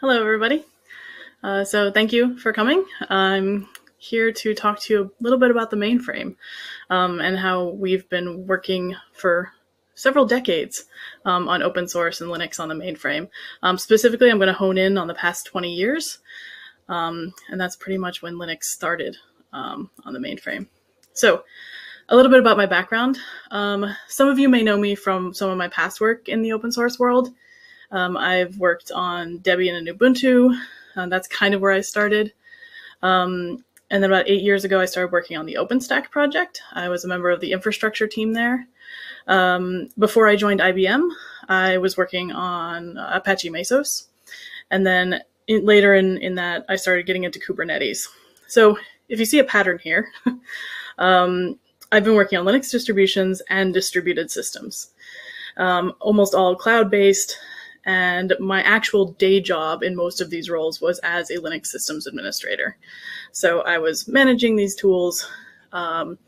Hello, everybody. Uh, so, thank you for coming. I'm here to talk to you a little bit about the mainframe um, and how we've been working for several decades um, on open source and Linux on the mainframe. Um, specifically, I'm going to hone in on the past 20 years, um, and that's pretty much when Linux started um, on the mainframe. So, a little bit about my background. Um, some of you may know me from some of my past work in the open source world. Um, I've worked on Debian and Ubuntu. Uh, that's kind of where I started. Um, and then about eight years ago, I started working on the OpenStack project. I was a member of the infrastructure team there. Um, before I joined IBM, I was working on Apache Mesos. And then in, later in, in that, I started getting into Kubernetes. So if you see a pattern here, um, I've been working on Linux distributions and distributed systems, um, almost all cloud based. And my actual day job in most of these roles was as a Linux systems administrator. So I was managing these tools um,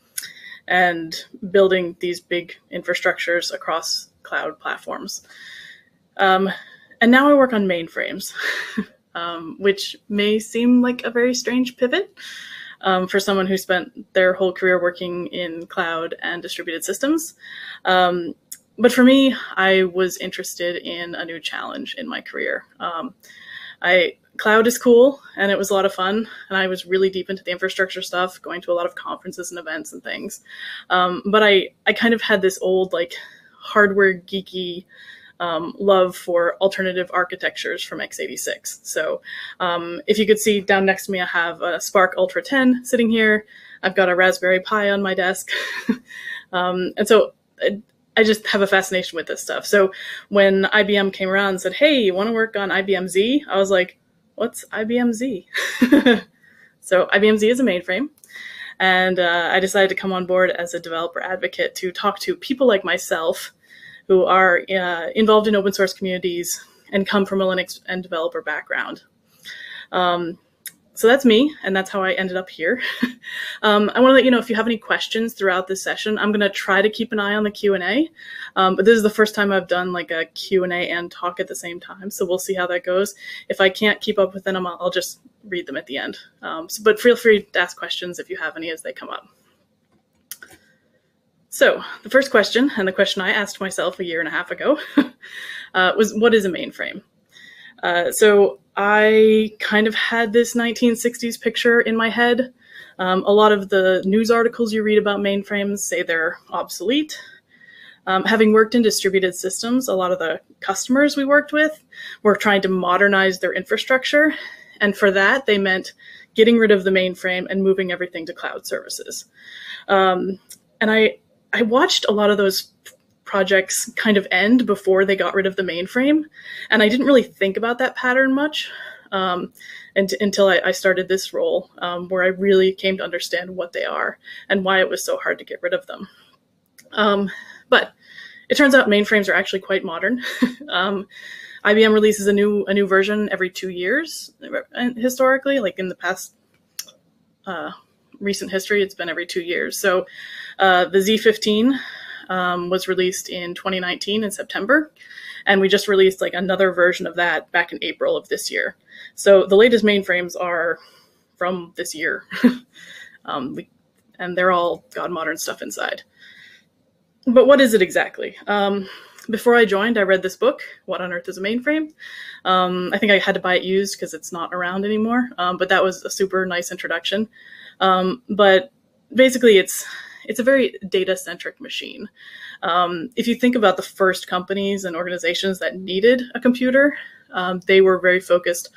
and building these big infrastructures across cloud platforms. Um, and now I work on mainframes, um, which may seem like a very strange pivot um, for someone who spent their whole career working in cloud and distributed systems. But for me, I was interested in a new challenge in my career. Um, I cloud is cool and it was a lot of fun, and I was really deep into the infrastructure stuff, going to a lot of conferences and events and things. Um, but I I kind of had this old like hardware geeky um, love for alternative architectures from x86. So um, if you could see down next to me, I have a SPARC Ultra 10 sitting here. I've got a Raspberry Pi on my desk. um, and so I, I just have a fascination with this stuff. So when IBM came around and said, hey, you want to work on IBM Z?" I was like, what's IBM Z? so IBM Z is a mainframe. And uh, I decided to come on board as a developer advocate to talk to people like myself who are uh, involved in open source communities and come from a Linux and developer background. Um, so that's me, and that's how I ended up here. um, I want to let you know if you have any questions throughout this session. I'm going to try to keep an eye on the Q and A, um, but this is the first time I've done like a Q and talk at the same time, so we'll see how that goes. If I can't keep up with them, I'll, I'll just read them at the end. Um, so, but feel free to ask questions if you have any as they come up. So the first question, and the question I asked myself a year and a half ago, uh, was what is a mainframe? Uh, so I kind of had this 1960s picture in my head. Um, a lot of the news articles you read about mainframes say they're obsolete. Um, having worked in distributed systems, a lot of the customers we worked with were trying to modernize their infrastructure. And for that, they meant getting rid of the mainframe and moving everything to cloud services. Um, and I, I watched a lot of those projects kind of end before they got rid of the mainframe, and I didn't really think about that pattern much um, and, until I, I, started this role, um, where I really came to understand what they are and why it was so hard to get rid of them. Um, but it turns out mainframes are actually quite modern. IBM um, releases a new a new version every two years. Historically, like in the past uh, recent history, it's been every two years. So uh, the Z15 um, was released in 2019 in September, and we just released like another version of that back in April of this year. So the latest mainframes are from this year, um, we, and they're all got modern stuff inside. But what is it exactly? Um, before I joined, I read this book, What on Earth is a Mainframe? Um, I think I had to buy it used because it's not around anymore, um, but that was a super nice introduction. Um, but basically, it's it's a very data centric machine. Um, if you think about the first companies and organizations that needed a computer, um, they were very focused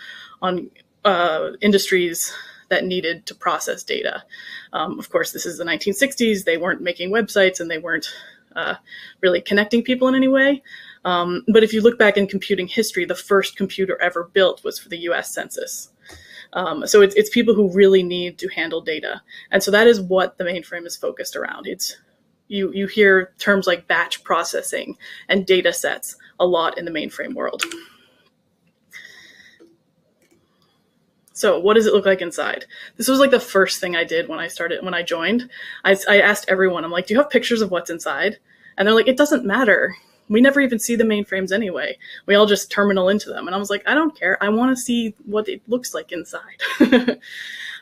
on uh, industries that needed to process data. Um, of course, this is the 1960s. They weren't making websites and they weren't uh, really connecting people in any way. Um, but if you look back in computing history, the first computer ever built was for the US Census. Um, so it's, it's people who really need to handle data. And so that is what the mainframe is focused around. It's you, you hear terms like batch processing and data sets a lot in the mainframe world. So what does it look like inside? This was like the first thing I did when I started, when I joined. I, I asked everyone, I'm like, do you have pictures of what's inside? And they're like, it doesn't matter we never even see the mainframes anyway. We all just terminal into them. And I was like, I don't care. I want to see what it looks like inside.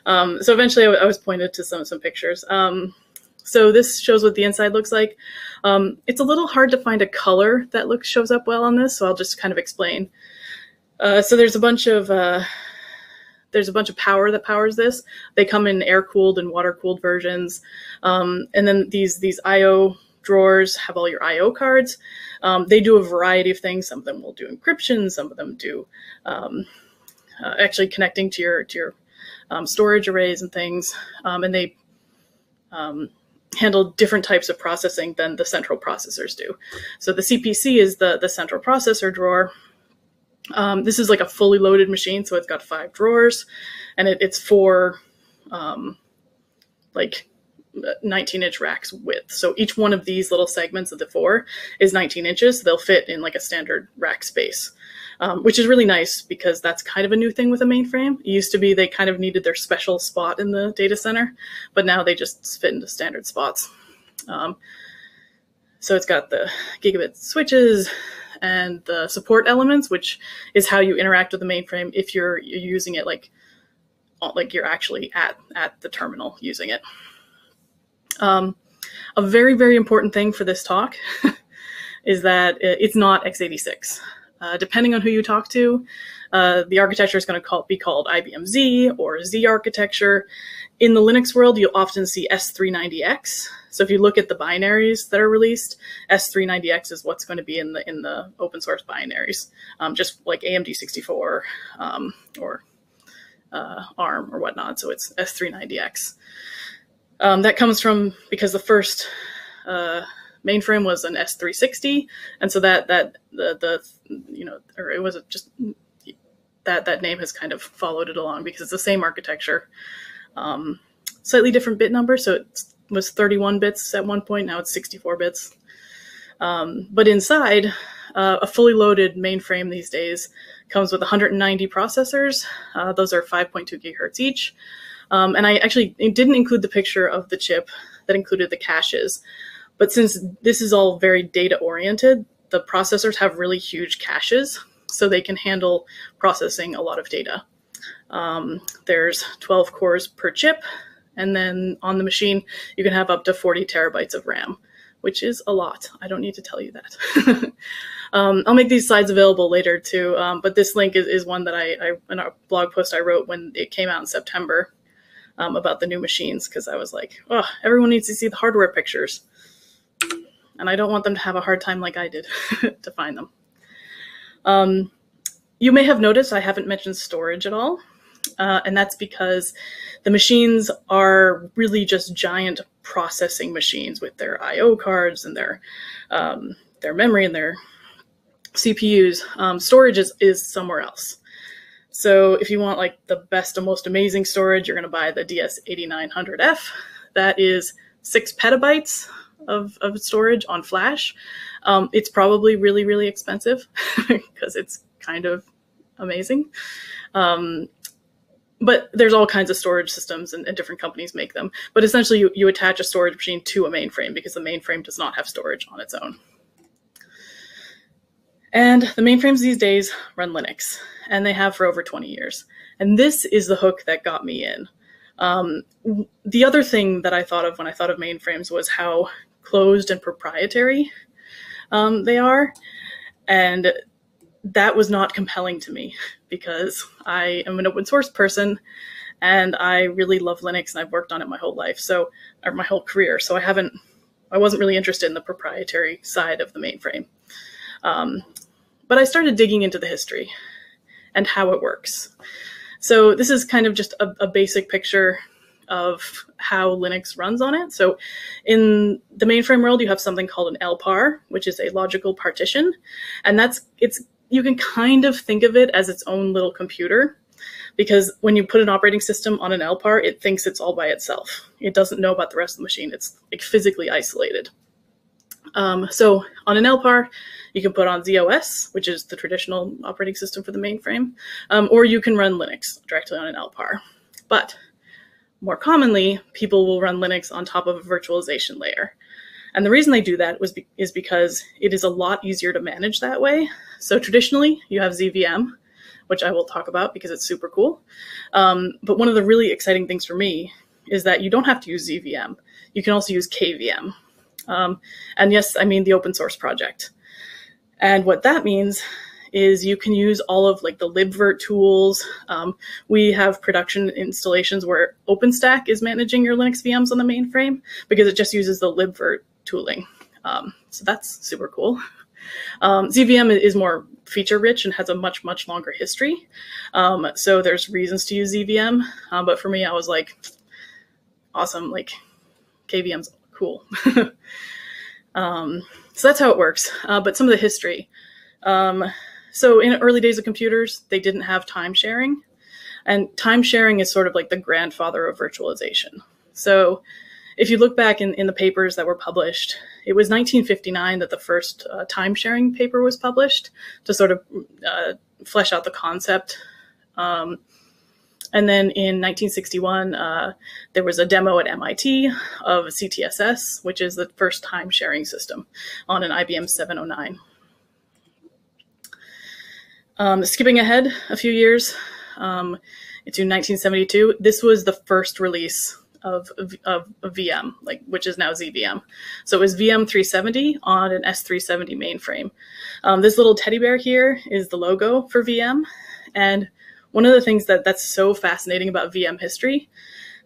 um, so eventually I, was pointed to some, some pictures. Um, so this shows what the inside looks like. Um, it's a little hard to find a color that looks shows up well on this, so I'll just kind of explain. Uh, so there's a bunch of uh, there's a bunch of power that powers this. They come in air cooled and water cooled versions, um, and then these these I/O drawers have all your I/O cards. Um, they do a variety of things. Some of them will do encryption. Some of them do um, uh, actually connecting to your to your um, storage arrays and things. Um, and they um, handle different types of processing than the central processors do. So the CPC is the the central processor drawer. Um, this is like a fully loaded machine, so it's got five drawers, and it, it's for like 19 inch racks width. So each one of these little segments of the four is 19 inches. So they'll fit in like a standard rack space, um, which is really nice because that's kind of a new thing with a mainframe. It used to be they kind of needed their special spot in the data center, but now they just fit into standard spots. Um, so it's got the gigabit switches and the support elements, which is how you interact with the mainframe if you're, you're using it like like you're actually at at the terminal using it. Um, a very, very important thing for this talk is that it's not x86. Uh, depending on who you talk to, uh, the architecture is going to call, be called IBM Z or Z architecture. In the Linux world, you'll often see S390X. So if you look at the binaries that are released, S390X is what's going to be in the in the open source binaries, um, just like AMD 64 um, or uh, ARM or whatnot. So it's S390X. Um, that comes from because the first uh, mainframe was an S360, and so that that the the you know or it was just that that name has kind of followed it along because it's the same architecture, um, slightly different bit number. So it was 31 bits at one point. Now it's 64 bits. Um, but inside, uh, a fully loaded mainframe these days comes with 190 processors. Uh, those are 5.2 gigahertz each. Um, and I actually didn't include the picture of the chip that included the caches. But since this is all very data oriented, the processors have really huge caches, so they can handle processing a lot of data. Um, there's 12 cores per chip, and then on the machine, you can have up to 40 terabytes of RAM, which is a lot. I don't need to tell you that. um, I'll make these slides available later too, um, but this link is, is one that I, I, in a blog post I wrote when it came out in September um, about the new machines because I was like, oh, everyone needs to see the hardware pictures. And I don't want them to have a hard time like I did to find them. Um, you may have noticed I haven't mentioned storage at all. Uh, and that's because the machines are really just giant processing machines with their I/O cards and their um, their memory and their CPUs. Um, storage is, is somewhere else. So if you want like the best and most amazing storage, you're going to buy the DS8900F. That is six petabytes of, of storage on flash. Um, it's probably really, really expensive because it's kind of amazing. Um, but there's all kinds of storage systems and, and, different companies make them. But essentially you, you attach a storage machine to a mainframe because the mainframe does not have storage on its own. And the mainframes these days run Linux, and they have for over 20 years. And this is the hook that got me in. Um, the other thing that I thought of when I thought of mainframes was how closed and proprietary um, they are. And that was not compelling to me because I am an open source person and I really love Linux and I've worked on it my whole life. So, or my whole career. So I haven't, I wasn't really interested in the proprietary side of the mainframe. Um, but I started digging into the history and how it works. So this is kind of just a, a basic picture of how Linux runs on it. So in the mainframe world, you have something called an LPAR, which is a logical partition. And that's, it's, you can kind of think of it as its own little computer because when you put an operating system on an LPAR, it thinks it's all by itself. It doesn't know about the rest of the machine. It's like physically isolated. Um, so on an LPAR, you can put on ZOS, which is the traditional operating system for the mainframe, um, or you can run Linux directly on an LPAR. But more commonly, people will run Linux on top of a virtualization layer. And the reason they do that was be- is because it is a lot easier to manage that way. So traditionally, you have ZVM, which I will talk about because it's super cool. Um, but one of the really exciting things for me is that you don't have to use ZVM. You can also use KVM. Um, and yes, I mean the open source project. And what that means is you can use all of like the libvirt tools. Um, we have production installations where OpenStack is managing your Linux VMs on the mainframe because it just uses the libvirt tooling. Um, so that's super cool. Um, ZVM is more feature rich and has a much, much longer history. Um, so there's reasons to use ZVM. Um, but for me, I was like, awesome, like KVM's cool. Um, so that's how it works. Uh, but some of the history. Um, so in early days of computers, they didn't have time sharing. And time sharing is sort of like the grandfather of virtualization. So if you look back in, in the papers that were published, it was 1959 that the first uh, time sharing paper was published to sort of uh, flesh out the concept. Um, and then in 1961, uh, there was a demo at MIT of CTSS, which is the first time sharing system on an IBM 709. Um, skipping ahead a few years um, into 1972, this was the first release of, of, of, VM, like which is now ZVM. So it was VM 370 on an S370 mainframe. Um, this little teddy bear here is the logo for VM, and one of the things that that's so fascinating about VM history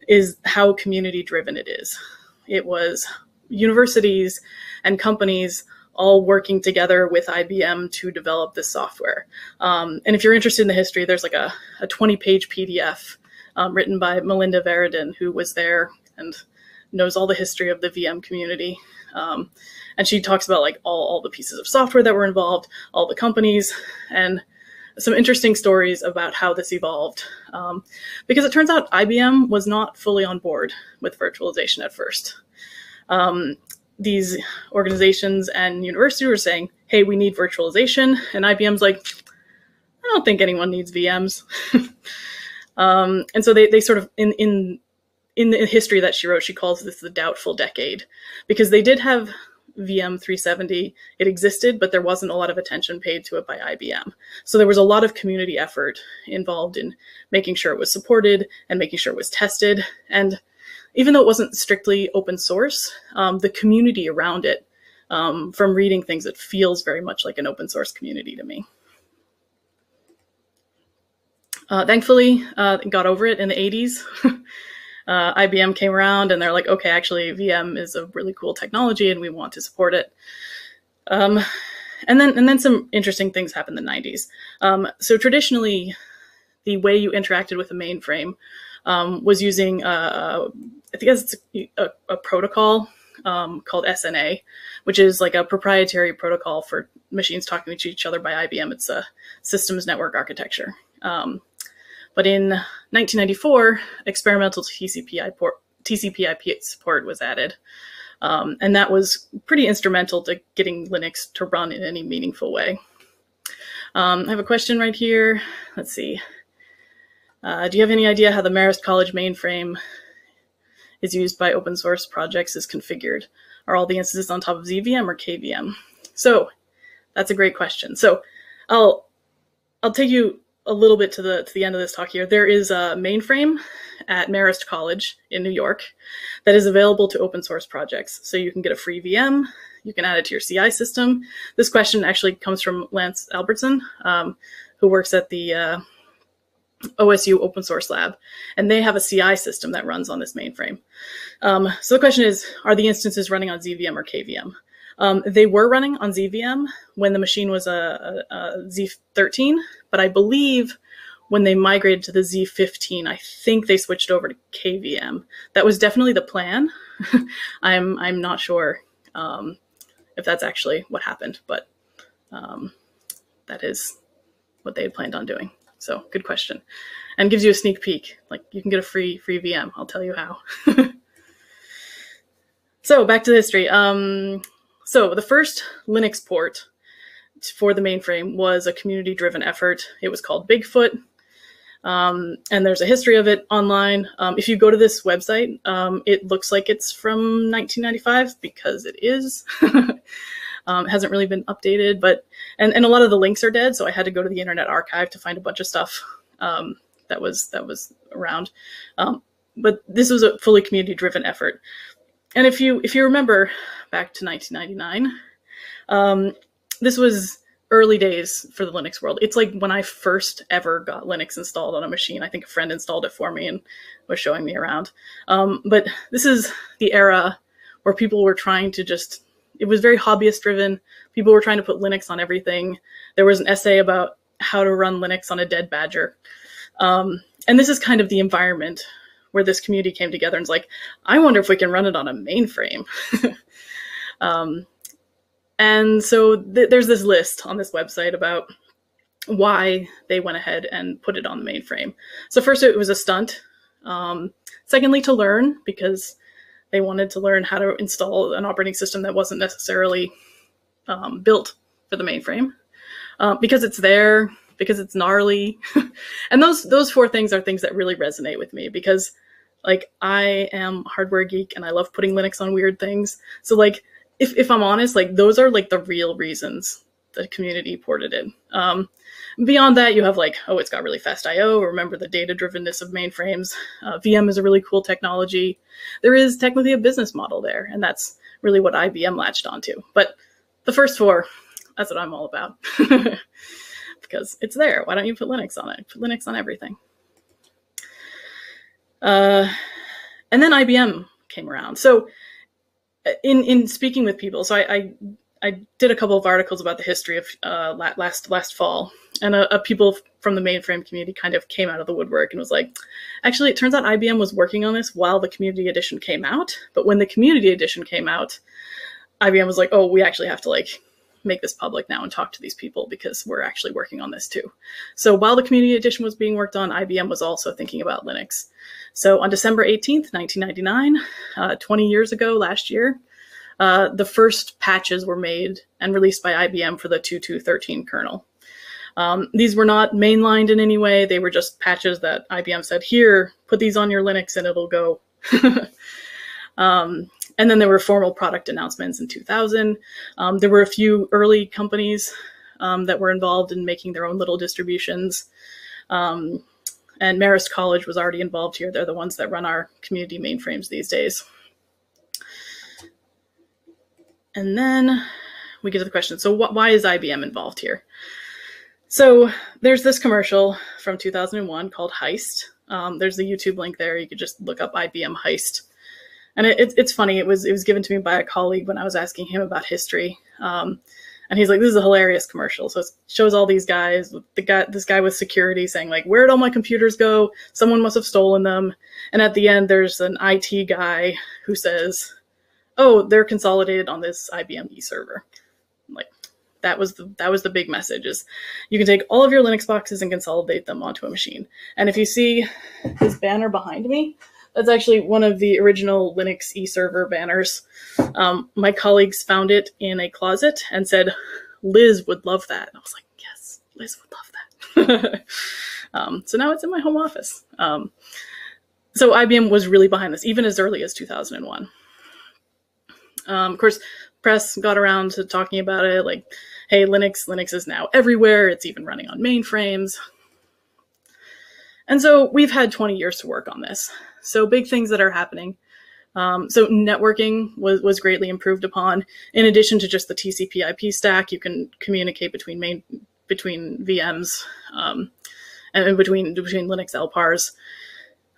is how community driven it is. It was universities and companies all working together with IBM to develop this software. Um, and if you're interested in the history, there's like a, a 20 page PDF um, written by Melinda Varian, who was there and knows all the history of the VM community. Um, and she talks about like all, all the pieces of software that were involved, all the companies, and some interesting stories about how this evolved. Um, because it turns out IBM was not fully on board with virtualization at first. Um, these organizations and universities were saying, hey, we need virtualization. And IBM's like, I don't think anyone needs VMs. Um, and so they, they sort of in in in the history that she wrote, she calls this the doubtful decade because they did have VM 370. It existed, but there wasn't a lot of attention paid to it by IBM. So there was a lot of community effort involved in making sure it was supported and making sure it was tested. And even though it wasn't strictly open source, um, the community around it, um, from reading things, it feels very much like an open source community to me. Uh, thankfully, uh, got over it in the 80s. uh, IBM came around and they're like, okay, actually, VM is a really cool technology and we want to support it. Um, and then, and then some interesting things happened in the 90s. Um, so traditionally, the way you interacted with a mainframe um, was using, uh, I think it's a, a protocol um, called SNA, which is like a proprietary protocol for machines talking to each other by IBM. It's a systems network architecture. Um, but in 1994, experimental TCP/IP port, TCP/IP support was added, um, and that was pretty instrumental to getting Linux to run in any meaningful way. Um, I have a question right here. Let's see. Uh, do you have any idea how the Marist College mainframe is used by open source projects is configured? Are all the instances on top of ZVM or KVM? So that's a great question. So I'll I'll take you a little bit to the to the end of this talk here, there is a mainframe at Marist College in New York that is available to open source projects. So you can get a free VM, you can add it to your CI system. This question actually comes from Lance Albertson, um, who works at the uh, OSU Open Source Lab, and they have a CI system that runs on this mainframe. Um, so the question is, are the instances running on ZVM or KVM? Um, they were running on ZVM when the machine was a, a, a Z13, but I believe when they migrated to the Z15, I think they switched over to KVM. That was definitely the plan. I'm I'm not sure um, if that's actually what happened, but um, that is what they had planned on doing. So good question, and gives you a sneak peek. Like you can get a free free VM. I'll tell you how. so back to the history. Um, so the first Linux port for the mainframe was a community driven effort. It was called Bigfoot. Um, and there's a history of it online. Um, if you go to this website, um, it looks like it's from 1995 because it is. um, hasn't really been updated, but and, and a lot of the links are dead, so I had to go to the Internet Archive to find a bunch of stuff um, that was that was around. Um, but this was a fully community-driven effort. And if you if you remember back to 1999, um, this was early days for the Linux world. It's like when I first ever got Linux installed on a machine. I think a friend installed it for me and was showing me around. Um, but this is the era where people were trying to just, it was very hobbyist driven. People were trying to put Linux on everything. There was an essay about how to run Linux on a dead Badger. Um, and this is kind of the environment where this community came together and was like, I wonder if we can run it on a mainframe. um, and so th- there's this list on this website about why they went ahead and put it on the mainframe. So first, it was a stunt. Um, secondly, to learn because they wanted to learn how to install an operating system that wasn't necessarily um, built for the mainframe. Uh, because it's there, because it's gnarly, and those those four things are things that really resonate with me because, like, I am hardware geek and I love putting Linux on weird things. So like if, if I'm honest, like those are like the real reasons the community ported it. Um, beyond that, you have like, oh, it's got really fast I/O. Remember the data-drivenness of mainframes. Uh, VM is a really cool technology. There is technically a business model there, and that's really what IBM latched onto. But the first four, that's what I'm all about. because it's there. Why don't you put Linux on it? Put Linux on everything. Uh, and then IBM came around. So in in speaking with people, so I, I, I did a couple of articles about the history of uh, last last fall, and a, a, people from the mainframe community kind of came out of the woodwork and was like, actually, it turns out IBM was working on this while the community edition came out, but when the community edition came out, IBM was like, oh, we actually have to like make this public now and talk to these people because we're actually working on this too. So while the community edition was being worked on, IBM was also thinking about Linux. So on December 18th, 1999, uh, 20 years ago last year, uh, the first patches were made and released by IBM for the 2213 kernel. Um, these were not mainlined in any way. They were just patches that IBM said, here, put these on your Linux and it'll go. um, and then there were formal product announcements in 2000. Um, there were a few early companies um, that were involved in making their own little distributions. Um, and Marist College was already involved here. They're the ones that run our community mainframes these days. And then we get to the question. So wh why is IBM involved here? So there's this commercial from 2001 called Heist. Um, there's the YouTube link there. You could just look up IBM Heist and it, it, it's funny. It was it was given to me by a colleague when I was asking him about history, um, and he's like, "This is a hilarious commercial." So it shows all these guys, the guy, this guy with security saying like, "Where'd all my computers go? Someone must have stolen them." And at the end, there's an IT guy who says, "Oh, they're consolidated on this IBM e server." Like that was the that was the big message is you can take all of your Linux boxes and consolidate them onto a machine. And if you see this banner behind me, that's actually one of the original Linux eServer banners. Um, my colleagues found it in a closet and said, Liz would love that. And I was like, yes, Liz would love that. um, so now it's in my home office. Um, so IBM was really behind this, even as early as 2001. Um, of course, press got around to talking about it, like, hey, Linux, Linux is now everywhere. It's even running on mainframes. And so we've had 20 years to work on this. So big things that are happening. Um, so networking was, was greatly improved upon. In addition to just the TCP IP stack, you can communicate between main between VMs um, and between between Linux LPARs.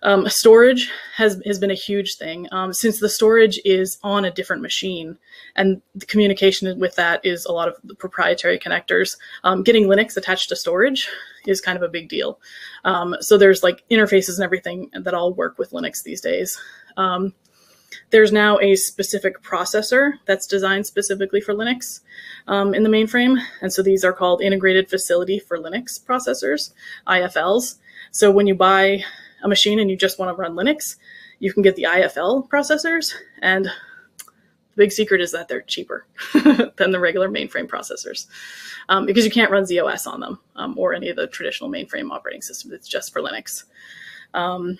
Um, storage has has been a huge thing um, since the storage is on a different machine, and the communication with that is a lot of the proprietary connectors. Um, getting Linux attached to storage is kind of a big deal. Um, so there's like interfaces and everything that all work with Linux these days. Um, there's now a specific processor that's designed specifically for Linux um, in the mainframe, and so these are called Integrated Facility for Linux processors, IFLs. So when you buy a machine and you just want to run Linux, you can get the IFL processors. And The big secret is that they're cheaper than the regular mainframe processors um, because you can't run ZOS on them um, or any of the traditional mainframe operating systems. It's just for Linux. Um,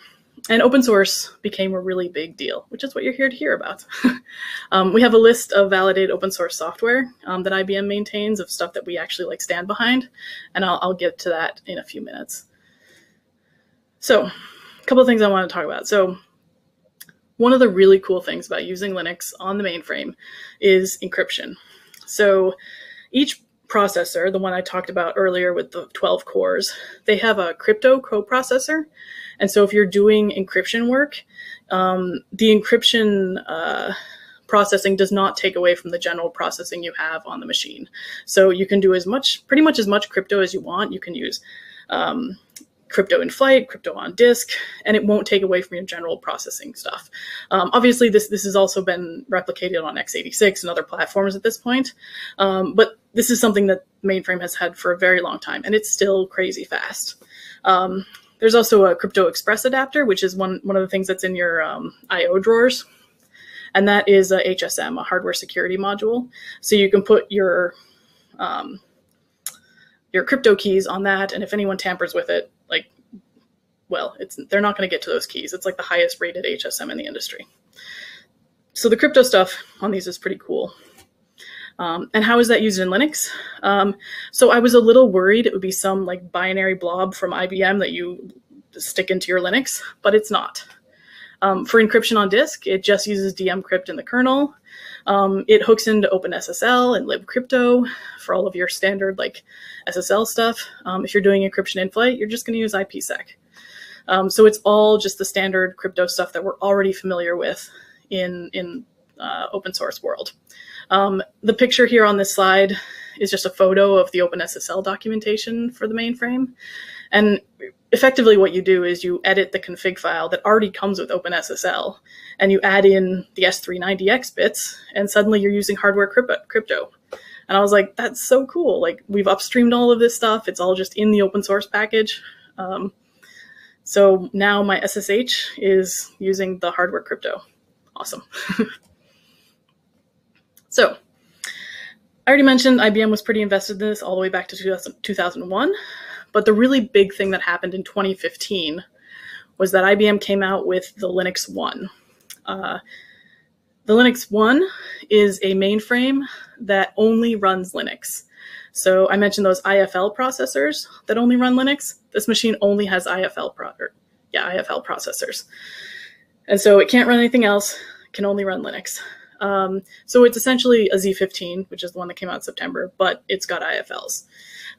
and open source became a really big deal, which is what you're here to hear about. um, we have a list of validated open source software um, that IBM maintains of stuff that we actually like stand behind, and I'll, I'll get to that in a few minutes. So, a couple of things I want to talk about. So, one of the really cool things about using Linux on the mainframe is encryption. So, each processor, the one I talked about earlier with the 12 cores, they have a crypto coprocessor and so if you're doing encryption work, um, the encryption uh, processing does not take away from the general processing you have on the machine. So you can do as much, pretty much as much crypto as you want. You can use um, crypto in flight, crypto on disk, and it won't take away from your general processing stuff. Um, obviously, this this has also been replicated on x86 and other platforms at this point, um, but this is something that mainframe has had for a very long time, and it's still crazy fast. Um, there's also a Crypto Express adapter, which is one, one of the things that's in your um, I.O. drawers. And that is a HSM, a hardware security module. So you can put your um, your crypto keys on that, and if anyone tampers with it, well, it's they're not going to get to those keys. It's like the highest rated HSM in the industry. So the crypto stuff on these is pretty cool. Um, and how is that used in Linux? Um, so I was a little worried it would be some like binary blob from IBM that you stick into your Linux, but it's not. Um, for encryption on disk, it just uses dmcrypt in the kernel. Um, it hooks into OpenSSL and libcrypto for all of your standard like SSL stuff. Um, if you're doing encryption in flight, you're just going to use IPsec. Um, so it's all just the standard crypto stuff that we're already familiar with in in uh, open source world. Um, the picture here on this slide is just a photo of the OpenSSL documentation for the mainframe. And effectively what you do is you edit the config file that already comes with OpenSSL and you add in the S390X bits and suddenly you're using hardware crypto. And I was like, that's so cool. Like we've upstreamed all of this stuff. It's all just in the open source package. Um, so now my SSH is using the hardware crypto. Awesome. So I already mentioned IBM was pretty invested in this all the way back to 2000, 2001. But the really big thing that happened in 2015 was that IBM came out with the Linux One. Uh, the Linux One is a mainframe that only runs Linux. So I mentioned those IFL processors that only run Linux. This machine only has IFL pro- or, yeah, IFL processors. And so it can't run anything else, can only run Linux. Um, so it's essentially a Z15, which is the one that came out in September, but it's got IFLs.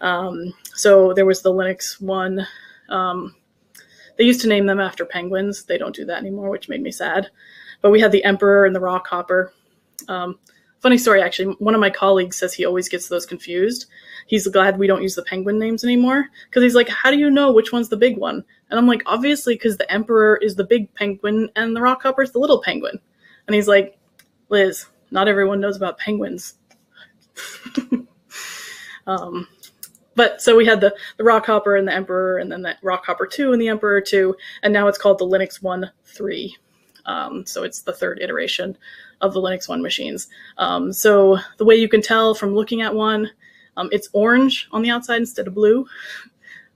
Um, so there was the Linux one. Um, they used to name them after penguins. They don't do that anymore, which made me sad. But we had the Emperor and the Rockhopper. Um, funny story, actually. One of my colleagues says he always gets those confused. He's glad we don't use the penguin names anymore because he's like, how do you know which one's the big one? And I'm like, obviously, because the Emperor is the big penguin and the Rockhopper is the little penguin. And he's like, Liz, not everyone knows about penguins. um, but so we had the, the Rockhopper and the Emperor, and then the Rockhopper 2 and the Emperor 2, and now it's called the Linux 1 3. Um, so it's the third iteration of the Linux 1 machines. Um, so the way you can tell from looking at one, um, it's orange on the outside instead of blue.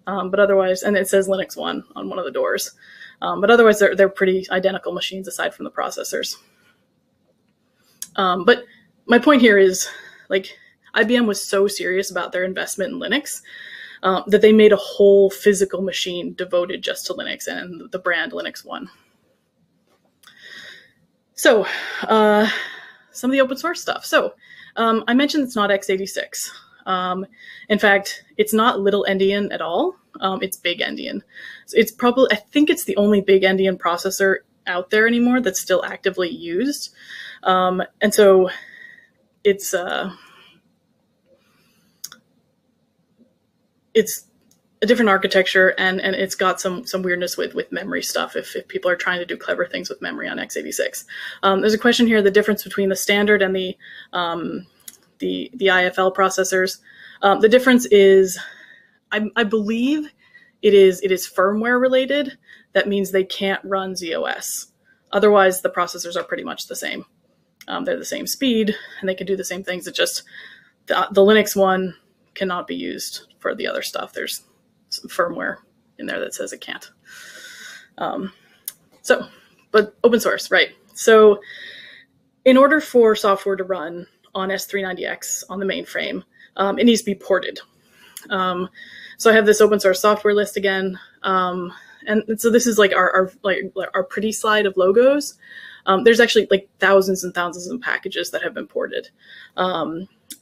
Um, but otherwise, and it says Linux 1 on one of the doors. Um, but otherwise, they're, they're pretty identical machines aside from the processors. Um, but my point here is like IBM was so serious about their investment in Linux uh, that they made a whole physical machine devoted just to Linux and the brand Linux One. So, uh, some of the open source stuff. So, um, I mentioned it's not x86. Um, in fact, it's not little endian at all. Um, it's big endian. So it's probably, I think it's the only big endian processor out there anymore that's still actively used. Um, and so it's uh, it's a different architecture and and it's got some some weirdness with with memory stuff if, if people are trying to do clever things with memory on x86 um, there's a question here the difference between the standard and the um, the the ifl processors. Um, the difference is I, I believe it is it is firmware related. That means they can't run zos otherwise the processors are pretty much the same. Um, they're the same speed and they can do the same things. It just the, the Linux one cannot be used for the other stuff. There's some firmware in there that says it can't. Um, so, but open source, right? So, in order for software to run on S390X on the mainframe, um, it needs to be ported. Um, so I have this open source software list again, um, and so this is like our, our like our pretty slide of logos. Um, there's actually like thousands and thousands of packages that have been ported.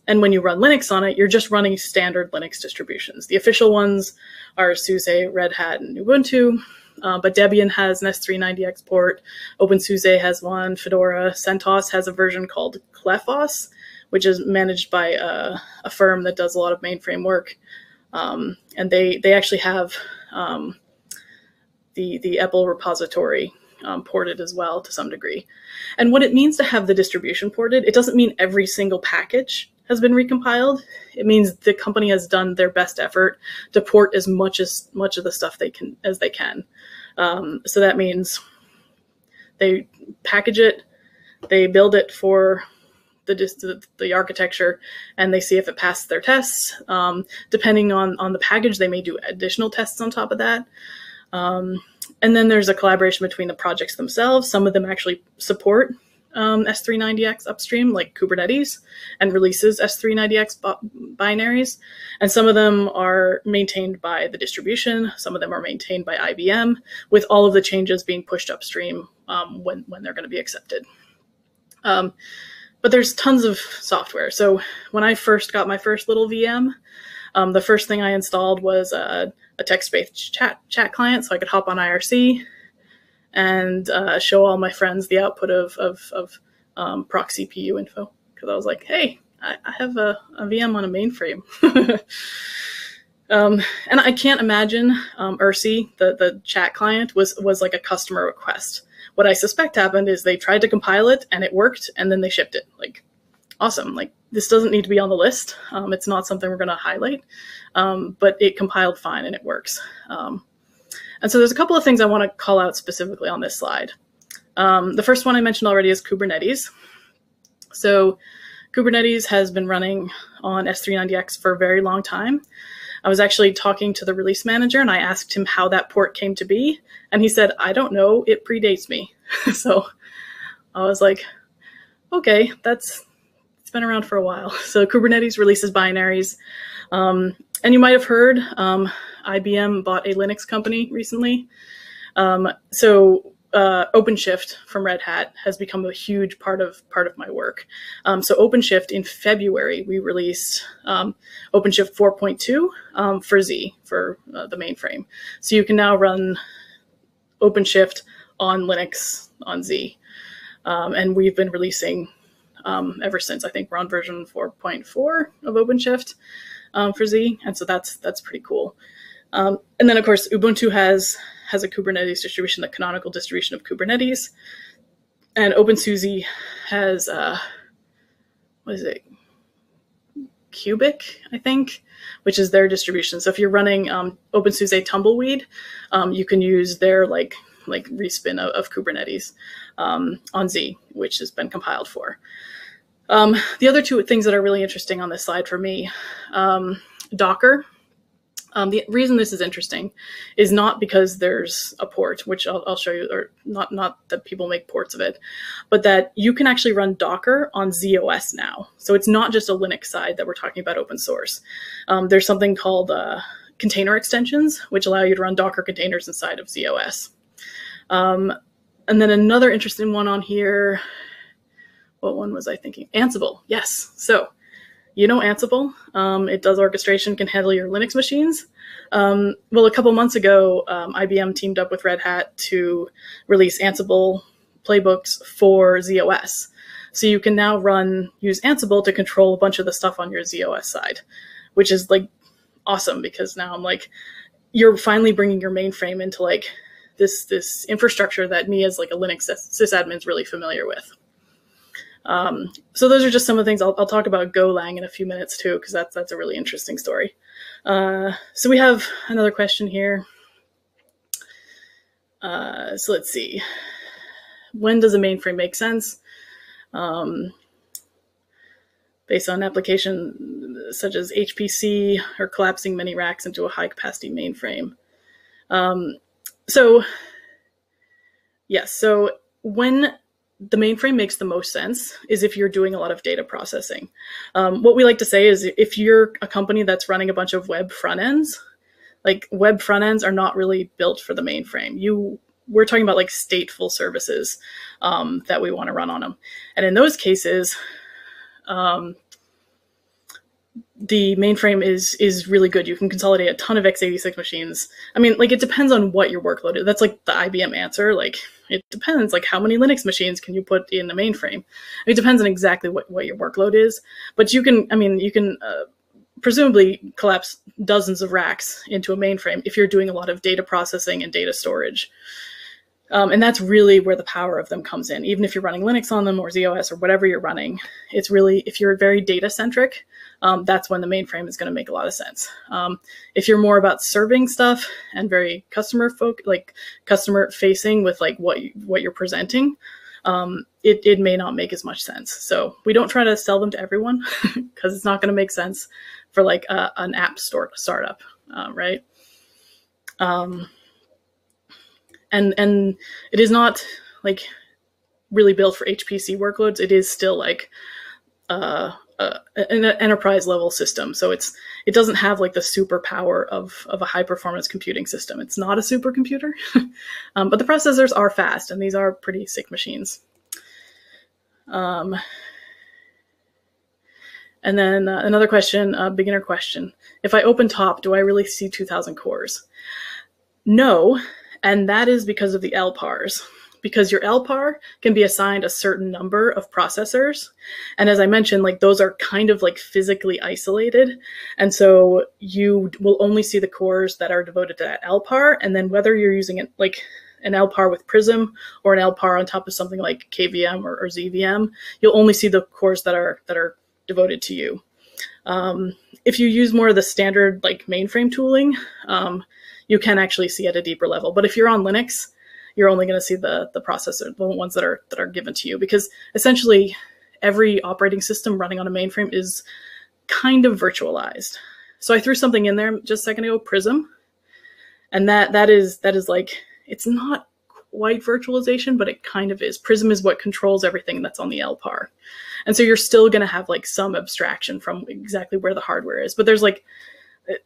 And when you run Linux on it, you're just running standard Linux distributions. The official ones are SUSE, Red Hat, and Ubuntu. Uh, but Debian has an S390X port. OpenSUSE has one. Fedora, CentOS has a version called ClefOS, which is managed by a, a firm that does a lot of mainframe work. Um, and they they actually have um, the the EPEL repository um, ported as well to some degree. And what it means to have the distribution ported, it doesn't mean every single package has been recompiled. It means the company has done their best effort to port as much as much of the stuff they can as they can. Um, so that means they package it, they build it for the, the, architecture, and they see if it passed their tests. Um, depending on on the package, they may do additional tests on top of that. Um, and then there's a collaboration between the projects themselves. Some of them actually support um, S390X upstream, like Kubernetes, and releases S390X binaries. And some of them are maintained by the distribution. Some of them are maintained by IBM, with all of the changes being pushed upstream um, when, when they're going to be accepted. Um, but there's tons of software. So when I first got my first little VM, um, the first thing I installed was a, a text-based chat chat client, so I could hop on IRC and uh, show all my friends the output of of, of um, proc CPU info because I was like, hey, I, I have a, a, VM on a mainframe. um, and I can't imagine um, the the chat client, was was like a customer request. What I suspect happened is they tried to compile it and it worked, and then they shipped it. Like, awesome! Like this doesn't need to be on the list. Um, it's not something we're going to highlight, um, but it compiled fine and it works. Um, and so there's a couple of things I want to call out specifically on this slide. Um, the first one I mentioned already is Kubernetes. So Kubernetes has been running on S390X for a very long time. I was actually talking to the release manager and I asked him how that port came to be. And he said, I don't know, it predates me. so I was like, okay, that's it's been around for a while. So Kubernetes releases binaries. Um, and you might have heard um, IBM bought a Linux company recently. Um, so uh, OpenShift from Red Hat has become a huge part of part of my work. Um, so OpenShift in February we released um, OpenShift 4.2 um, for Z for uh, the mainframe. So you can now run OpenShift on Linux on Z, um, and we've been releasing um, ever since. I think we're on version 4.4 of OpenShift um, for Z, and so that's that's pretty cool. Um, and then of course Ubuntu has has a Kubernetes distribution, the canonical distribution of Kubernetes, and OpenSUSE has uh, what is it? Kubic, I think, which is their distribution. So if you're running um, OpenSUSE Tumbleweed, um, you can use their like like respin of, of Kubernetes um, on Z, which has been compiled for. Um, the other two things that are really interesting on this slide for me, um, Docker. Um, the reason this is interesting is not because there's a port, which I'll, I'll, show you, or not not that people make ports of it, but that you can actually run Docker on ZOS now. So it's not just a Linux side that we're talking about open source. Um, there's something called uh, container extensions, which allow you to run Docker containers inside of ZOS. Um, and then another interesting one on here what one was I thinking? Ansible, yes. So, you know Ansible. Um, it does orchestration, can handle your Linux machines. Um, well, a couple months ago, um, IBM teamed up with Red Hat to release Ansible playbooks for ZOS. So you can now run, use Ansible to control a bunch of the stuff on your ZOS side, which is like awesome because now I'm like, you're finally bringing your mainframe into like this this infrastructure that me as like a Linux sysadmin is really familiar with. Um, so those are just some of the things I'll, I'll talk about Golang in a few minutes too, because that's that's a really interesting story. Uh, so we have another question here. Uh, so let's see. When does a mainframe make sense? um, based on application such as HPC or collapsing many racks into a high capacity mainframe. Um, so, yes, so when the mainframe makes the most sense is if you're doing a lot of data processing. Um, what we like to say is if you're a company that's running a bunch of web front ends, like web front ends are not really built for the mainframe. You we're talking about like stateful services um, that we want to run on them, and in those cases, um, the mainframe is is really good. You can consolidate a ton of x86 machines. I mean, like it depends on what your workload is. That's like the IBM answer. Like it depends. Like how many Linux machines can you put in a mainframe? It depends on exactly what what your workload is. But you can, I mean, you can uh, presumably collapse dozens of racks into a mainframe if you're doing a lot of data processing and data storage. Um, and that's really where the power of them comes in. Even if you're running Linux on them or ZOS or whatever you're running, it's really, if you're very data centric, um, that's when the mainframe is going to make a lot of sense. Um, if you're more about serving stuff and very customer folk, like customer facing with like what, you, what you're presenting, um, it, it may not make as much sense. So we don't try to sell them to everyone because it's not going to make sense for like a, an app store startup, uh, right? Um, and and it is not like really built for HPC workloads. It is still like uh, uh, an enterprise level system. So it's it doesn't have like the superpower of of a high performance computing system. It's not a supercomputer, um, but the processors are fast, and these are pretty sick machines. Um, and then uh, another question, a beginner question: If I open top, do I really see 2,000 cores? No, and that is because of the LPARs. Because your LPAR can be assigned a certain number of processors. And as I mentioned, like those are kind of like physically isolated. And so you will only see the cores that are devoted to that LPAR. And then whether you're using it like an LPAR with PR/SM or an LPAR on top of something like KVM or, or ZVM, you'll only see the cores that are that are devoted to you. Um, if you use more of the standard like mainframe tooling, um, you can actually see at a deeper level. But if you're on Linux, you're only going to see the the processor, the ones that are that are given to you, because essentially every operating system running on a mainframe is kind of virtualized. So I threw something in there just a second ago, PR/SM, and that that is that is like it's not quite virtualization, but it kind of is. PR/SM is what controls everything that's on the LPAR. And so you're still going to have like some abstraction from exactly where the hardware is, but there's like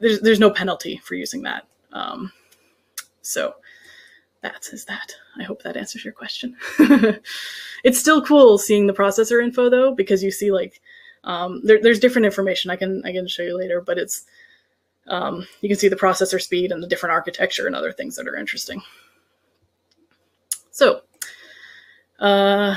there's there's no penalty for using that. Um, so that is that. I hope that answers your question. it's still cool seeing the processor info though, because you see like um, there, there's different information I can I can show you later, but it's um, you can see the processor speed and the different architecture and other things that are interesting. So uh,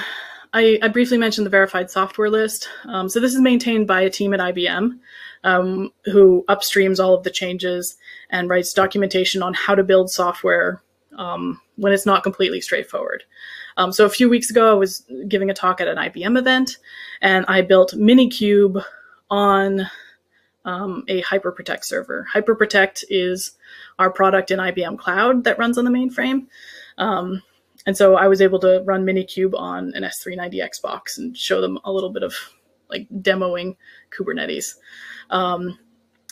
I, I, briefly mentioned the verified software list. Um, so this is maintained by a team at IBM um, who upstreams all of the changes and writes documentation on how to build software um, when it's not completely straightforward. Um, so a few weeks ago, I was giving a talk at an IBM event, and I built Minikube on um, a HyperProtect server. HyperProtect is our product in IBM Cloud that runs on the mainframe. Um, and so I was able to run Minikube on an S390X box and show them a little bit of like demoing Kubernetes. Um,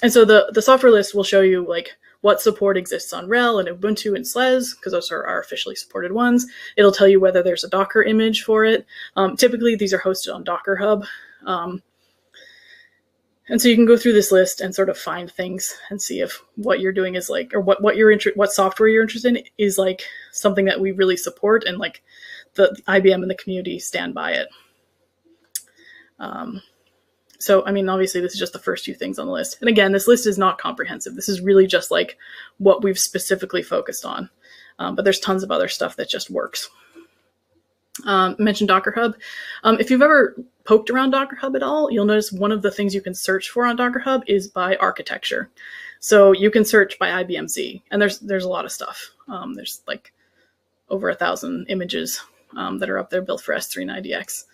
and so the, the software list will show you like what support exists on RHEL and Ubuntu and SLES, because those are our officially supported ones. It'll tell you whether there's a Docker image for it. Um, typically, these are hosted on Docker Hub. Um, and so you can go through this list and sort of find things and see if what you're doing is like, or what, what you're what software you're interested in is like something that we really support and like the IBM and the community stand by it. Um, so, I mean, obviously, this is just the first few things on the list. And again, this list is not comprehensive. This is really just like what we've specifically focused on. Um, but there's tons of other stuff that just works. Um, mentioned Docker Hub. Um, if you've ever poked around Docker Hub at all, you'll notice one of the things you can search for on Docker Hub is by architecture. So you can search by IBM Z, and there's there's a lot of stuff. Um, there's like over a thousand images um, that are up there built for S390X.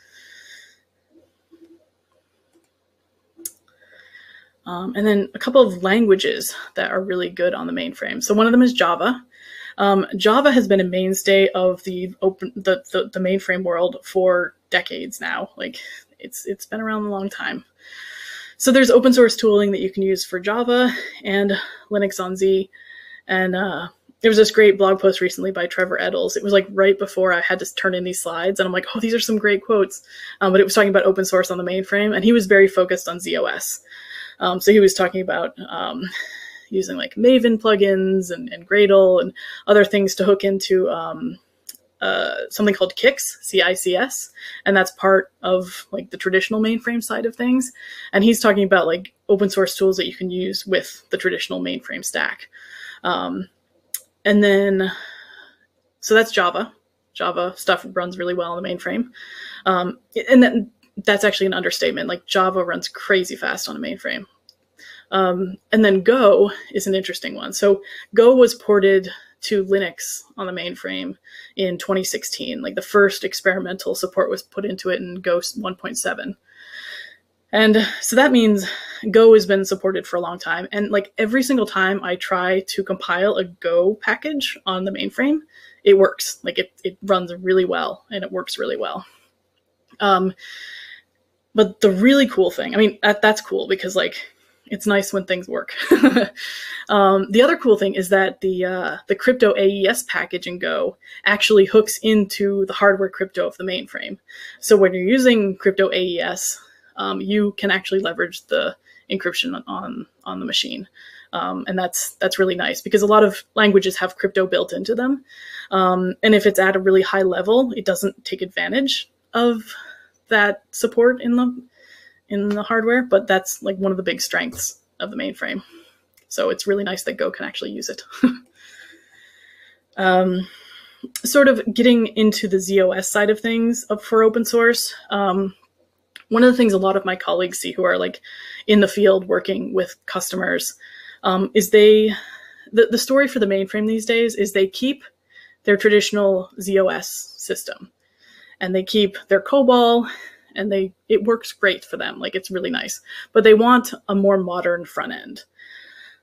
Um, and then a couple of languages that are really good on the mainframe. So one of them is Java. Um, Java has been a mainstay of the open the, the, the mainframe world for decades now. Like it's it's been around a long time. So there's open source tooling that you can use for Java and Linux on Z. And uh, there was this great blog post recently by Trevor Eddolls. It was like right before I had to turn in these slides, and I'm like, oh, these are some great quotes. Um, but it was talking about open source on the mainframe, and he was very focused on ZOS. Um, so he was talking about um, using like Maven plugins and, and, Gradle and other things to hook into um, uh, something called CICS, C-I-C-S, and that's part of like the traditional mainframe side of things. And he's talking about like open source tools that you can use with the traditional mainframe stack. Um, and then, so that's Java. Java stuff runs really well on the mainframe. Um, and then that's actually an understatement. Like Java runs crazy fast on a mainframe. Um, and then Go is an interesting one. So Go was ported to Linux on the mainframe in 2016. Like the first experimental support was put into it in Go 1.7. And so that means Go has been supported for a long time. And like every single time I try to compile a Go package on the mainframe, it works. Like it, it runs really well and it works really well. Um, but the really cool thing, I mean, that, that's cool because like it's nice when things work. um, the other cool thing is that the uh, the crypto AES package in Go actually hooks into the hardware crypto of the mainframe. So when you're using crypto AES, um, you can actually leverage the encryption on on the machine. Um, and that's that's really nice because a lot of languages have crypto built into them, um, and if it's at a really high level, it doesn't take advantage of that support in the in the hardware, but that's like one of the big strengths of the mainframe. So it's really nice that Go can actually use it. um, sort of getting into the ZOS side of things for open source. Um, one of the things a lot of my colleagues see who are like in the field working with customers um, is they the, the story for the mainframe these days is they keep their traditional ZOS system and they keep their COBOL and they it works great for them. Like it's really nice, but they want a more modern front end.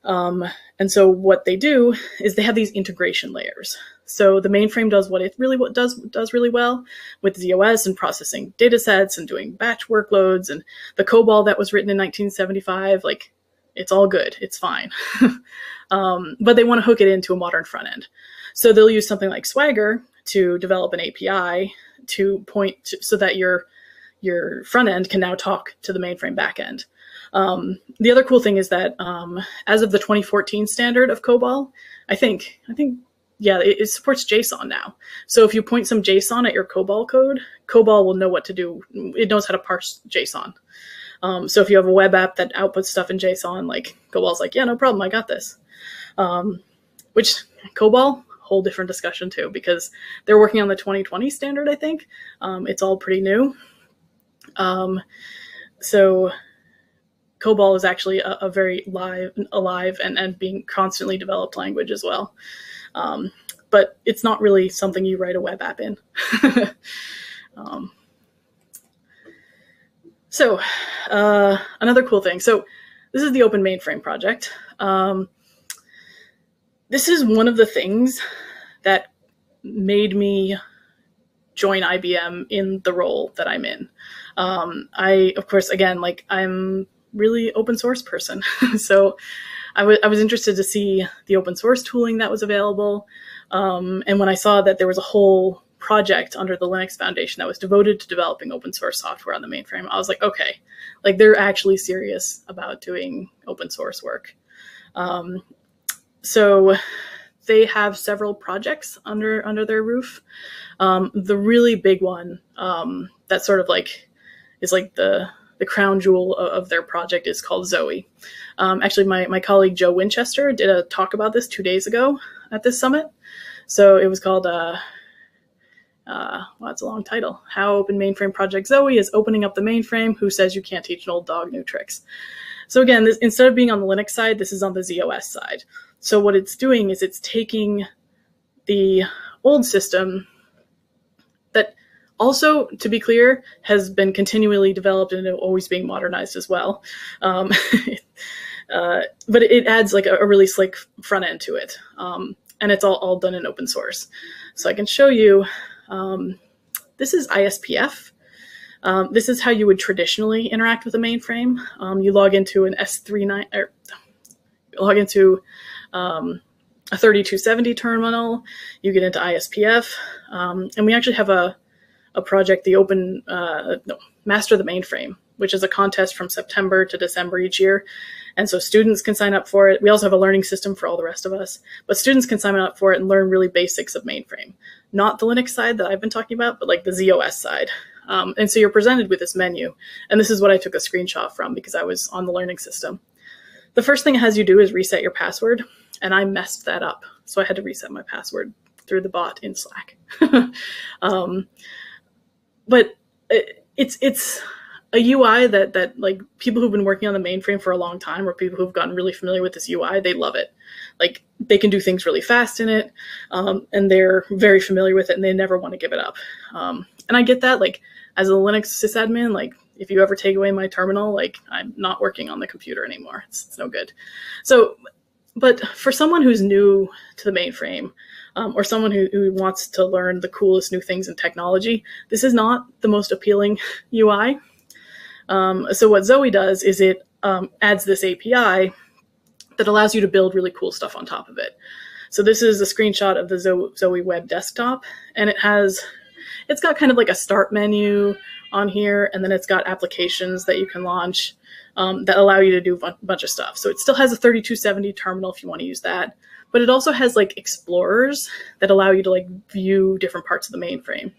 Um, and so what they do is they have these integration layers. So the mainframe does what it really what does does really well with ZOS and processing data sets and doing batch workloads and the COBOL that was written in 1975. Like it's all good, it's fine. um, but they want to hook it into a modern front end. So they'll use something like Swagger to develop an API to point to, so that your your front end can now talk to the mainframe backend. Um, the other cool thing is that um, as of the 2014 standard of COBOL, I think I think yeah, it, it, supports JSON now. So if you point some JSON at your COBOL code, COBOL will know what to do. It knows how to parse JSON. Um, so if you have a web app that outputs stuff in JSON, like COBOL's like, yeah, no problem, I got this. Um, which COBOL, whole different discussion too, because they're working on the 2020 standard, I think. Um, it's all pretty new. Um, so COBOL is actually a, a, very live, alive and, and being constantly developed language as well. Um, but it's not really something you write a web app in. um, so uh, another cool thing. So this is the Open Mainframe project. Um, this is one of the things that made me join IBM in the role that I'm in. Um, I, of course, again, like I'm really open source person. so I, w- I was I was interested to see the open source tooling that was available. Um, and when I saw that there was a whole project under the Linux Foundation that was devoted to developing open source software on the mainframe, I was like, okay, like they're actually serious about doing open source work. Um, so they have several projects under under their roof. Um, the really big one um, that sort of like is like the the crown jewel of, their project is called Zowe. Um, actually, my, my colleague Joe Winchester did a talk about this two days ago at this summit. So it was called, uh, uh, well, it's a long title. How Open Mainframe Project Zowe is opening up the mainframe. Who says you can't teach an old dog new tricks? So again, this, instead of being on the Linux side, this is on the ZOS side. So what it's doing is it's taking the old system that also, to be clear, has been continually developed and always being modernized as well. Um, uh, but it adds like a, a, really slick front end to it. Um, and it's all, all done in open source. So I can show you, um, this is ISPF. Um, this is how you would traditionally interact with a mainframe. Um, you log into an S39 or log into um, a 3270 terminal. You get into ISPF, and we actually have a a project, the Open uh, no, Master the Mainframe, which is a contest from September to December each year. And so students can sign up for it. We also have a learning system for all the rest of us, but students can sign up for it and learn really basics of mainframe. Not the Linux side that I've been talking about, but like the ZOS side. Um, and so you're presented with this menu. And this is what I took a screenshot from because I was on the learning system. The first thing it has you do is reset your password. And I messed that up. So I had to reset my password through the bot in Slack. um, but it, it's, it's, a UI that that like people who've been working on the mainframe for a long time or people who've gotten really familiar with this UI, they love it. Like they can do things really fast in it, um, and they're very familiar with it, and they never want to give it up. Um, and I get that. Like as a Linux sysadmin, like if you ever take away my terminal, like I'm not working on the computer anymore. It's, it's no good. So, but for someone who's new to the mainframe, um, or someone who, who wants to learn the coolest new things in technology, this is not the most appealing UI. Um, so what Zowe does is it um, adds this API that allows you to build really cool stuff on top of it. So this is a screenshot of the Zowe Web desktop, and it has, it's got kind of like a start menu on here, and then it's got applications that you can launch um, that allow you to do a bunch of stuff. So it still has a 3270 terminal if you want to use that, but it also has like explorers that allow you to like view different parts of the mainframe.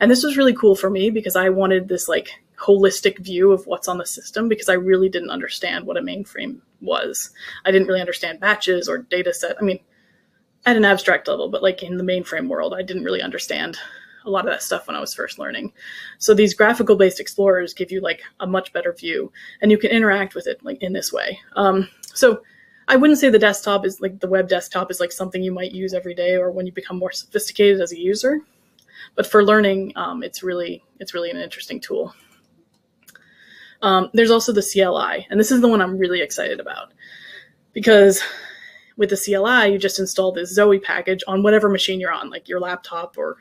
And this was really cool for me because I wanted this like holistic view of what's on the system because I really didn't understand what a mainframe was. I didn't really understand batches or data set. I mean, at an abstract level, but like in the mainframe world, I didn't really understand a lot of that stuff when I was first learning. So these graphical based explorers give you like a much better view and you can interact with it like in this way. Um, so I wouldn't say the desktop is like the web desktop is like something you might use every day or when you become more sophisticated as a user. But for learning, um, it's really it's really an interesting tool. Um, there's also the CLI, and this is the one I'm really excited about because with the CLI, you just install this Zowe package on whatever machine you're on, like your laptop or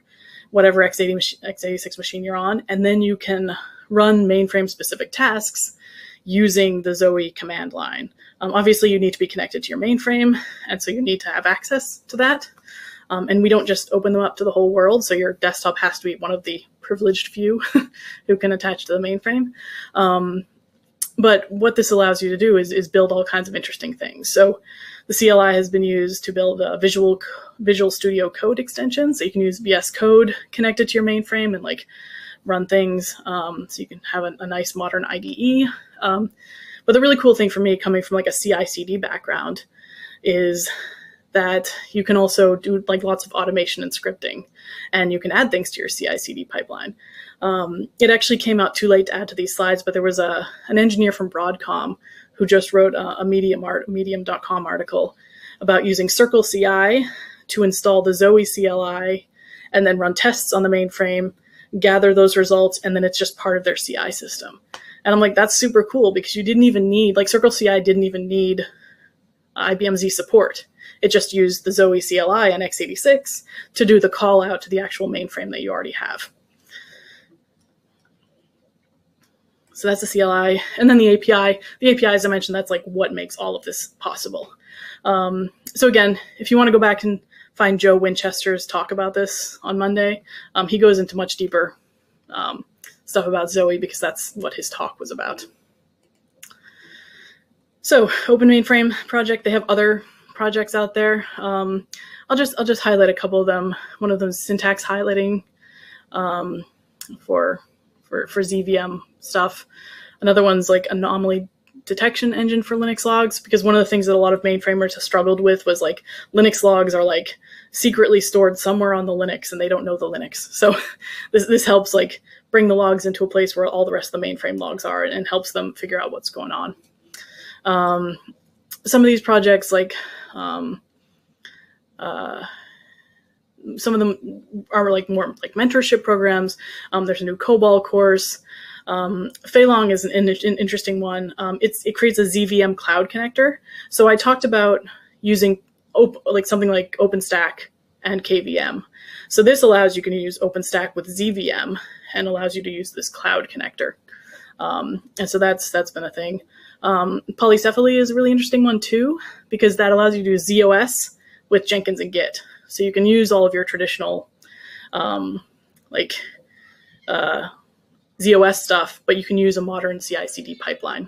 whatever x80 x86 machine you're on, and then you can run mainframe specific tasks using the Zowe command line. Um, obviously, you need to be connected to your mainframe, and so you need to have access to that. Um, and we don't just open them up to the whole world, so your desktop has to be one of the privileged few who can attach to the mainframe. Um, but what this allows you to do is, is build all kinds of interesting things. So the CLI has been used to build a visual Visual Studio Code extension. So you can use VS Code connected to your mainframe and like run things. Um, so you can have a, a nice modern IDE. Um, but the really cool thing for me coming from like a CI/CD background is that you can also do like lots of automation and scripting and you can add things to your CI/CD pipeline. Um, it actually came out too late to add to these slides, but there was a an engineer from Broadcom who just wrote a, a Medium art, Medium.com article about using Circle CI to install the Zowe CLI and then run tests on the mainframe, gather those results, and then it's just part of their CI system. And I'm like, that's super cool because you didn't even need like Circle CI didn't even need IBM Z support. It just used the Zowe CLI and x86 to do the call out to the actual mainframe that you already have. So that's the CLI. And then the API. The API, as I mentioned, that's like what makes all of this possible. Um, so again, if you want to go back and find Joe Winchester's talk about this on Monday, um, he goes into much deeper um, stuff about Zowe because that's what his talk was about. So Open Mainframe project, they have other projects out there. Um, I'll just I'll just highlight a couple of them. One of them is syntax highlighting um, for for for ZVM stuff. Another one's like anomaly detection engine for Linux logs because one of the things that a lot of mainframers have struggled with was like Linux logs are like secretly stored somewhere on the Linux and they don't know the Linux. So this this helps like bring the logs into a place where all the rest of the mainframe logs are and helps them figure out what's going on. Um, some of these projects like um, uh, some of them are like more like mentorship programs. Um, there's a new COBOL course. Um, Feilong is an, an interesting one. Um, it creates a ZVM cloud connector. So I talked about using like something like OpenStack and KVM. So this allows you can use OpenStack with ZVM, and allows you to use this cloud connector. Um, and so that's that's been a thing. Um, polycephaly is a really interesting one too, because that allows you to do ZOS with Jenkins and Git. So you can use all of your traditional um, like uh, ZOS stuff, but you can use a modern CI/CD pipeline.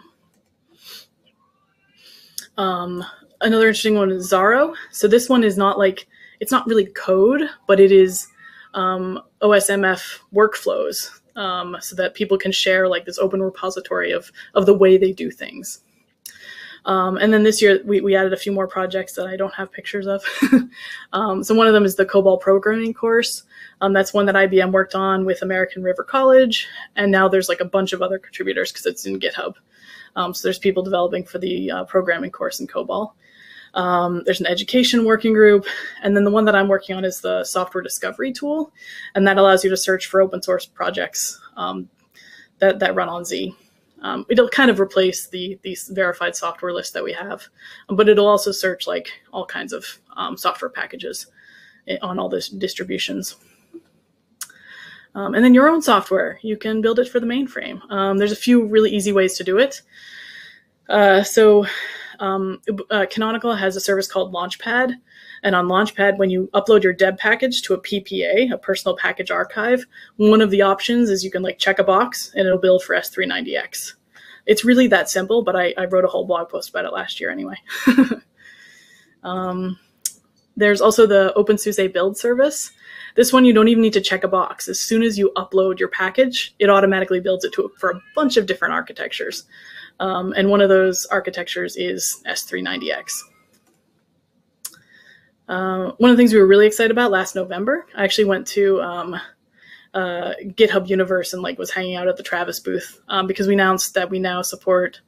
Um, another interesting one is Zorow. So this one is not like it's not really code, but it is um, OSMF workflows um, so that people can share like this open repository of of the way they do things. Um, and then this year we, we added a few more projects that I don't have pictures of. um, so one of them is the COBOL programming course. Um, that's one that IBM worked on with American River College, and now there's like a bunch of other contributors because it's in GitHub. Um, so there's people developing for the uh, programming course in COBOL. Um, there's an education working group, and then the one that I'm working on is the software discovery tool, and that allows you to search for open source projects um, that that run on Z. Um, it'll kind of replace the these verified software list that we have, but it'll also search like all kinds of um, software packages eh, on all the distributions. Um, and then your own software, you can build it for the mainframe. Um, there's a few really easy ways to do it. Uh, so um, uh, Canonical has a service called Launchpad. And on Launchpad, when you upload your deb package to a PPA, a personal package archive, one of the options is you can like check a box and it'll build for S390X. It's really that simple, but I, I wrote a whole blog post about it last year anyway. um, there's also the OpenSUSE build service. This one, you don't even need to check a box. As soon as you upload your package, it automatically builds it to for a bunch of different architectures. Um, and one of those architectures is S390X. Uh, one of the things we were really excited about last November, I actually went to um, uh, GitHub Universe and like was hanging out at the Travis booth um, because we announced that we now support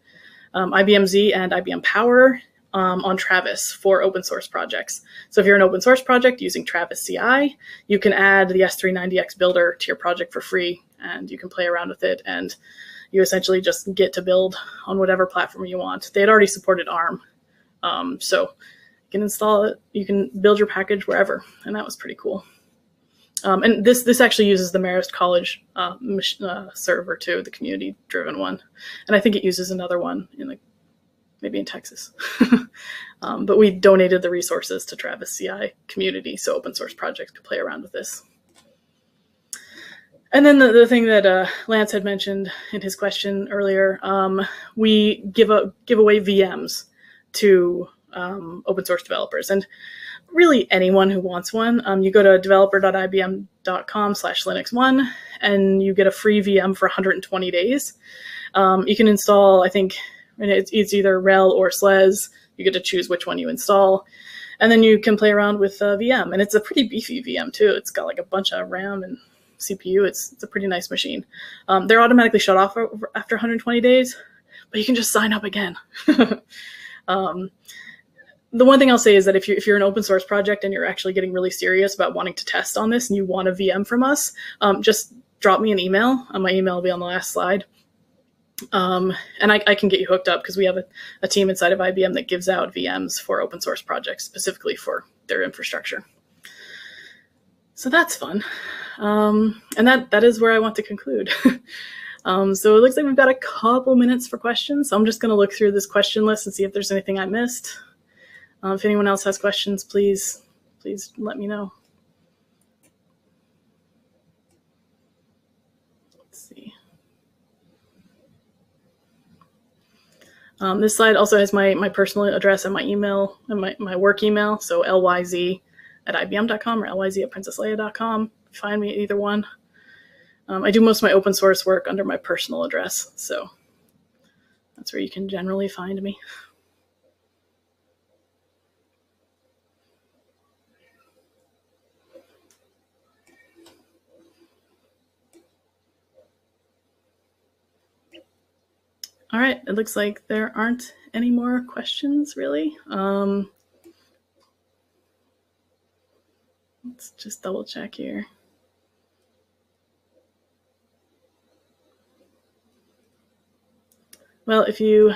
um, IBM Z and IBM Power um, on Travis for open source projects. So if you're an open source project using Travis CI, you can add the S390X builder to your project for free and you can play around with it and you essentially just get to build on whatever platform you want. They had already supported ARM, um, so can install it. You can build your package wherever, and that was pretty cool. Um, and this this actually uses the Marist College uh, uh, server too, the community driven one, and I think it uses another one in like maybe in Texas. um, but we donated the resources to Travis CI community, so open source projects could play around with this. And then the, the thing that uh, Lance had mentioned in his question earlier, um, we give a give away VMs to um, open source developers, and really anyone who wants one. Um, you go to developer.ibm.com slash Linux one and you get a free VM for 120 days. Um, you can install, I think, it's, it's either RHEL or SLES. You get to choose which one you install and then you can play around with a VM. And it's a pretty beefy VM too. It's got like a bunch of RAM and CPU. It's it's a pretty nice machine. Um, they're automatically shut off after 120 days, but you can just sign up again. um, the one thing I'll say is that if you if you're an open source project and you're actually getting really serious about wanting to test on this and you want a VM from us, um, just drop me an email. Uh, my email will be on the last slide. Um, and I, I, can get you hooked up because we have a, a, team inside of IBM that gives out VMs for open source projects specifically for their infrastructure. So that's fun. Um, and that that is where I want to conclude. um, so it looks like we've got a couple minutes for questions. So I'm just going to look through this question list and see if there's anything I missed. Uh, if anyone else has questions, please please let me know. Let's see. Um, this slide also has my, my personal address and my email and my, my work email. So lyz at ibm.com or lyz at princessleia.com find me at either one. Um, I do most of my open source work under my personal address, so that's where you can generally find me. All right, it looks like there aren't any more questions really. Um, let's just double check here. Well, if you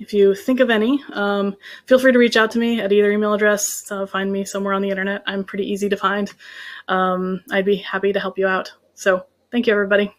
if you think of any, um, feel free to reach out to me at either email address. Uh, find me somewhere on the internet. I'm pretty easy to find. Um, I'd be happy to help you out. So Thank you, everybody.